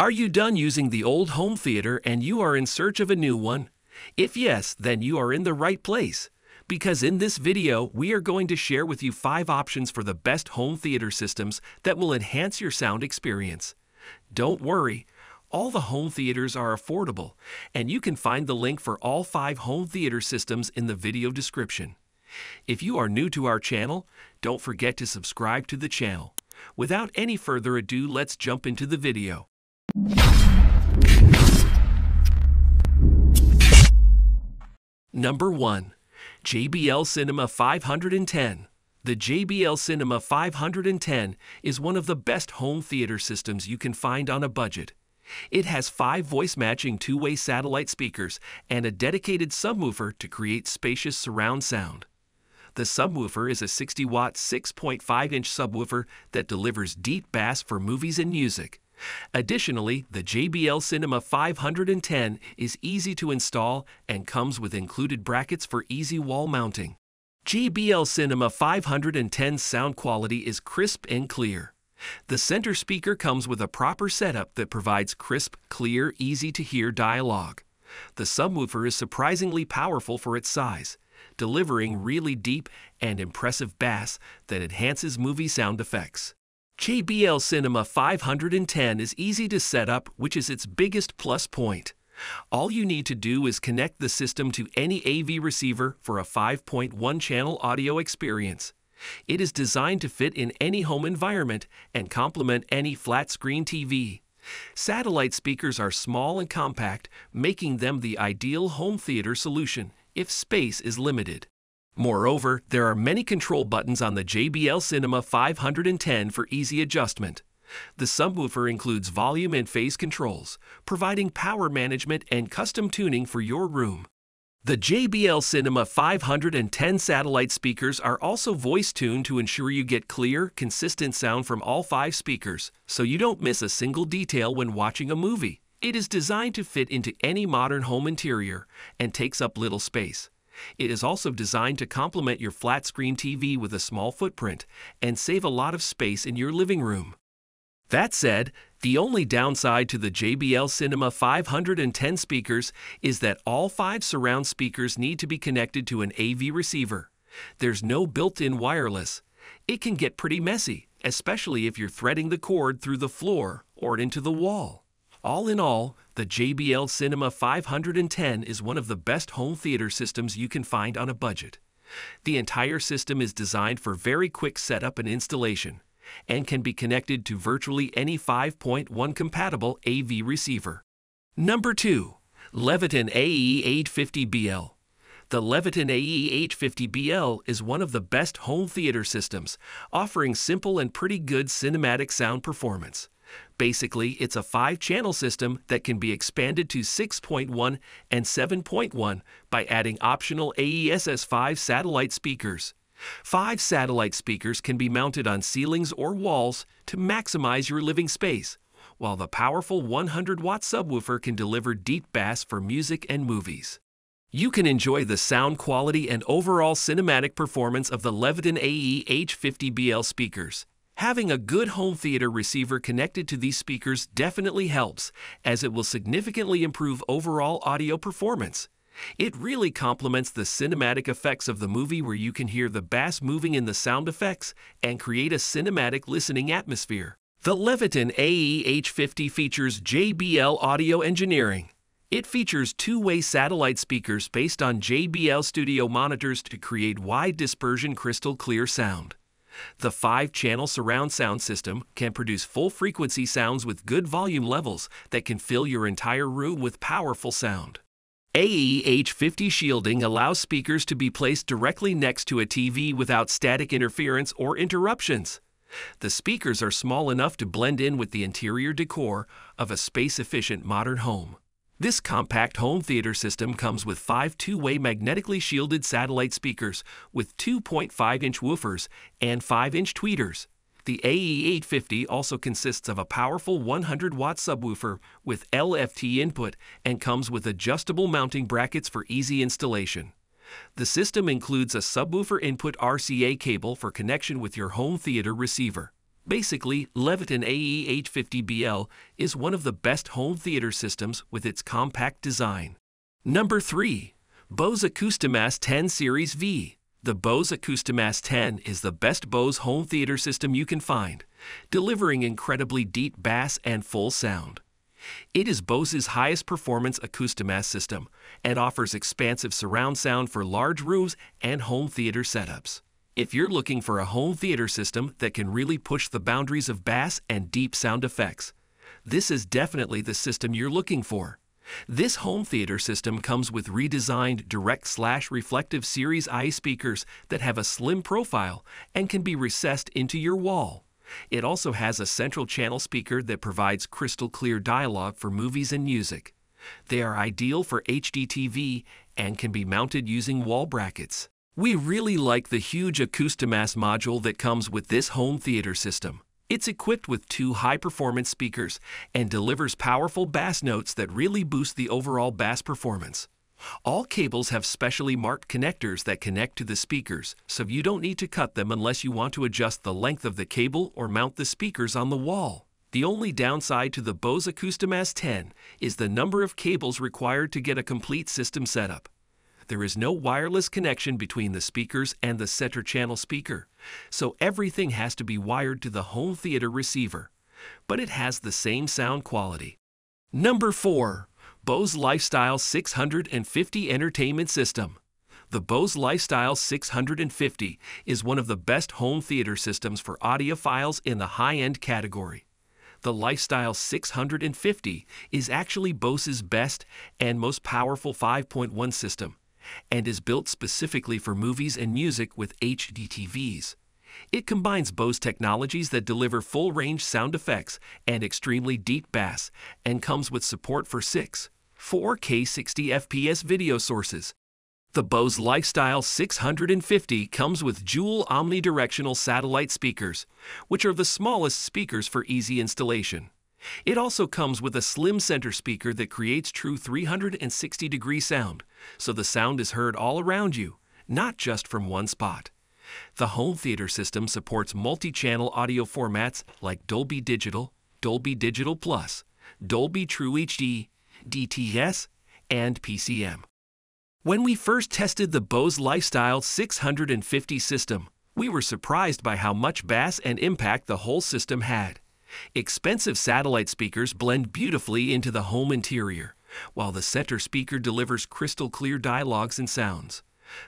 Are you done using the old home theater and you are in search of a new one? If yes, then you are in the right place. Because in this video, we are going to share with you five options for the best home theater systems that will enhance your sound experience. Don't worry, all the home theaters are affordable, and you can find the link for all five home theater systems in the video description. If you are new to our channel, don't forget to subscribe to the channel. Without any further ado, let's jump into the video. Number 1. JBL Cinema 510. The JBL Cinema 510 is one of the best home theater systems you can find on a budget. It has five voice matching two way satellite speakers and a dedicated subwoofer to create spacious surround sound. The subwoofer is a 60 watt 6.5 inch subwoofer that delivers deep bass for movies and music. Additionally, the JBL Cinema 510 is easy to install and comes with included brackets for easy wall mounting. JBL Cinema 510's sound quality is crisp and clear. The center speaker comes with a proper setup that provides crisp, clear, easy to hear dialogue. The subwoofer is surprisingly powerful for its size, delivering really deep and impressive bass that enhances movie sound effects. JBL Cinema 510 is easy to set up, which is its biggest plus point. All you need to do is connect the system to any AV receiver for a 5.1 channel audio experience. It is designed to fit in any home environment and complement any flat screen TV. Satellite speakers are small and compact, making them the ideal home theater solution if space is limited. Moreover, there are many control buttons on the JBL Cinema 510 for easy adjustment. The subwoofer includes volume and phase controls, providing power management and custom tuning for your room. The JBL Cinema 510 satellite speakers are also voice tuned to ensure you get clear, consistent sound from all five speakers, so you don't miss a single detail when watching a movie. It is designed to fit into any modern home interior and takes up little space. It is also designed to complement your flat screen TV with a small footprint and save a lot of space in your living room. That said, the only downside to the JBL Cinema 510 speakers is that all five surround speakers need to be connected to an AV receiver. There's no built-in wireless. It can get pretty messy, especially if you're threading the cord through the floor or into the wall. All in all, the JBL Cinema 510 is one of the best home theater systems you can find on a budget. The entire system is designed for very quick setup and installation and can be connected to virtually any 5.1 compatible AV receiver. Number 2. Leviton AEH50BL the Leviton AEH50BL is one of the best home theater systems, offering simple and pretty good cinematic sound performance. Basically, it's a five channel system that can be expanded to 6.1 and 7.1 by adding optional AESS5 satellite speakers. Five satellite speakers can be mounted on ceilings or walls to maximize your living space, while the powerful 100 watt subwoofer can deliver deep bass for music and movies. You can enjoy the sound quality and overall cinematic performance of the Leviton AE H50BL speakers. Having a good home theater receiver connected to these speakers definitely helps, as it will significantly improve overall audio performance. It really complements the cinematic effects of the movie where you can hear the bass moving in the sound effects and create a cinematic listening atmosphere. The Leviton AE-H50 features JBL audio engineering. It features two-way satellite speakers based on JBL studio monitors to create wide dispersion crystal clear sound. The five channel surround sound system can produce full frequency sounds with good volume levels that can fill your entire room with powerful sound. AE-H50 shielding allows speakers to be placed directly next to a TV without static interference or interruptions. The speakers are small enough to blend in with the interior decor of a space efficient modern home. This compact home theater system comes with five two-way magnetically shielded satellite speakers with 2.5-inch woofers and 5-inch tweeters. The AEH50 also consists of a powerful 100-watt subwoofer with LFE input and comes with adjustable mounting brackets for easy installation. The system includes a subwoofer input RCA cable for connection with your home theater receiver. Basically, Leviton AE H50BL is one of the best home theater systems with its compact design. Number 3. Bose Acoustimass 10 Series V. The Bose Acoustimass 10 is the best Bose home theater system you can find, delivering incredibly deep bass and full sound. It is Bose's highest performance Acoustimass system and offers expansive surround sound for large rooms and home theater setups. If you're looking for a home theater system that can really push the boundaries of bass and deep sound effects, this is definitely the system you're looking for. This home theater system comes with redesigned direct slash reflective series I speakers that have a slim profile and can be recessed into your wall. It also has a central channel speaker that provides crystal clear dialogue for movies and music. They are ideal for HDTV and can be mounted using wall brackets. We really like the huge Acoustimass module that comes with this home theater system. It's equipped with two high-performance speakers and delivers powerful bass notes that really boost the overall bass performance. All cables have specially marked connectors that connect to the speakers, so you don't need to cut them unless you want to adjust the length of the cable or mount the speakers on the wall. The only downside to the Bose Acoustimass 10 is the number of cables required to get a complete system setup. There is no wireless connection between the speakers and the center channel speaker, so everything has to be wired to the home theater receiver. But it has the same sound quality. Number 4. Bose Lifestyle 650 Entertainment System. The Bose Lifestyle 650 is one of the best home theater systems for audiophiles in the high-end category. The Lifestyle 650 is actually Bose's best and most powerful 5.1 system and is built specifically for movies and music with HD TVs. It combines Bose technologies that deliver full range sound effects and extremely deep bass, and comes with support for 6, 4K 60 FPS video sources. The Bose Lifestyle 650 comes with dual omnidirectional satellite speakers, which are the smallest speakers for easy installation. It also comes with a slim center speaker that creates true 360 degree sound, so the sound is heard all around you, not just from one spot. The home theater system supports multi channel audio formats like Dolby Digital, Dolby Digital Plus, Dolby True HD, DTS, and PCM. When we first tested the Bose Lifestyle 650 system, we were surprised by how much bass and impact the whole system had. Expensive satellite speakers blend beautifully into the home interior, while the center speaker delivers crystal clear dialogues and sounds.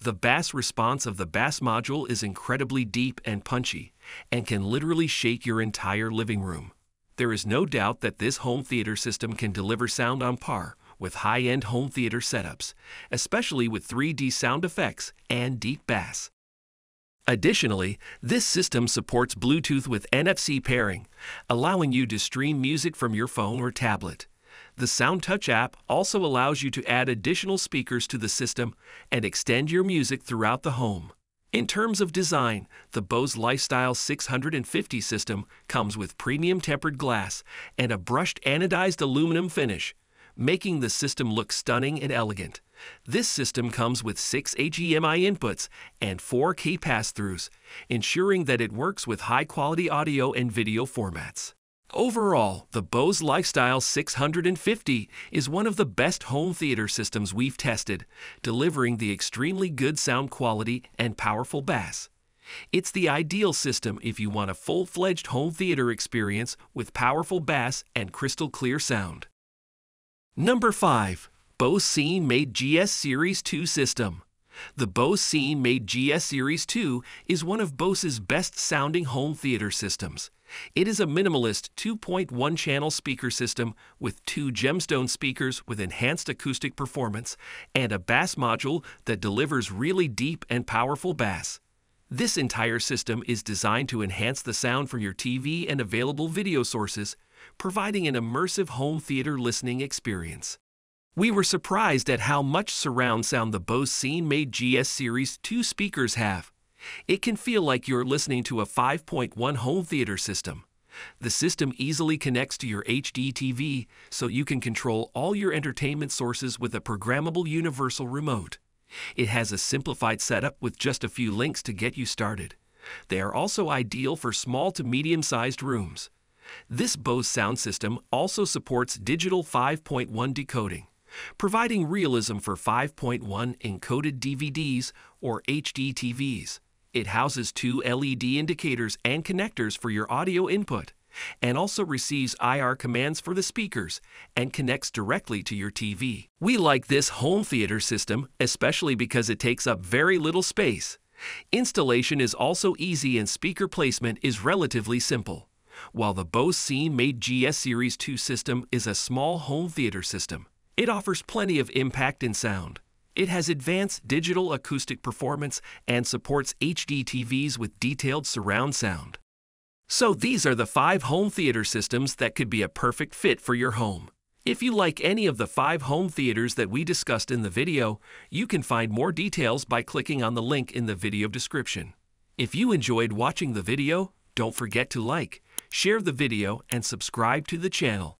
The bass response of the bass module is incredibly deep and punchy, and can literally shake your entire living room. There is no doubt that this home theater system can deliver sound on par with high-end home theater setups, especially with 3D sound effects and deep bass. Additionally, this system supports Bluetooth with NFC pairing, allowing you to stream music from your phone or tablet. The SoundTouch app also allows you to add additional speakers to the system and extend your music throughout the home. In terms of design, the Bose Lifestyle 650 system comes with premium tempered glass and a brushed anodized aluminum finish, making the system look stunning and elegant. This system comes with six HDMI inputs and 4K pass-throughs, ensuring that it works with high-quality audio and video formats. Overall, the Bose Lifestyle 650 is one of the best home theater systems we've tested, delivering the extremely good sound quality and powerful bass. It's the ideal system if you want a full-fledged home theater experience with powerful bass and crystal clear sound. Number 5. Bose CineMate GS Series 2 system. The Bose CineMate GS Series 2 is one of Bose's best sounding home theater systems. It is a minimalist 2.1 channel speaker system with two gemstone speakers with enhanced acoustic performance and a bass module that delivers really deep and powerful bass. This entire system is designed to enhance the sound from your TV and available video sources, providing an immersive home theater listening experience. We were surprised at how much surround sound the Bose CineMate GS Series 2 speakers have. It can feel like you're listening to a 5.1 home theater system. The system easily connects to your HD TV so you can control all your entertainment sources with a programmable universal remote. It has a simplified setup with just a few links to get you started. They are also ideal for small to medium sized rooms. This Bose sound system also supports digital 5.1 decoding, providing realism for 5.1 encoded DVDs or HD TVs. It houses two LED indicators and connectors for your audio input, and also receives IR commands for the speakers and connects directly to your TV. We like this home theater system, especially because it takes up very little space. Installation is also easy and speaker placement is relatively simple. While the Bose CineMate GS Series 2 system is a small home theater system, it offers plenty of impact and sound. It has advanced digital acoustic performance and supports HD TVs with detailed surround sound. So these are the five home theater systems that could be a perfect fit for your home. If you like any of the five home theaters that we discussed in the video, you can find more details by clicking on the link in the video description. If you enjoyed watching the video, don't forget to like, share the video, and subscribe to the channel.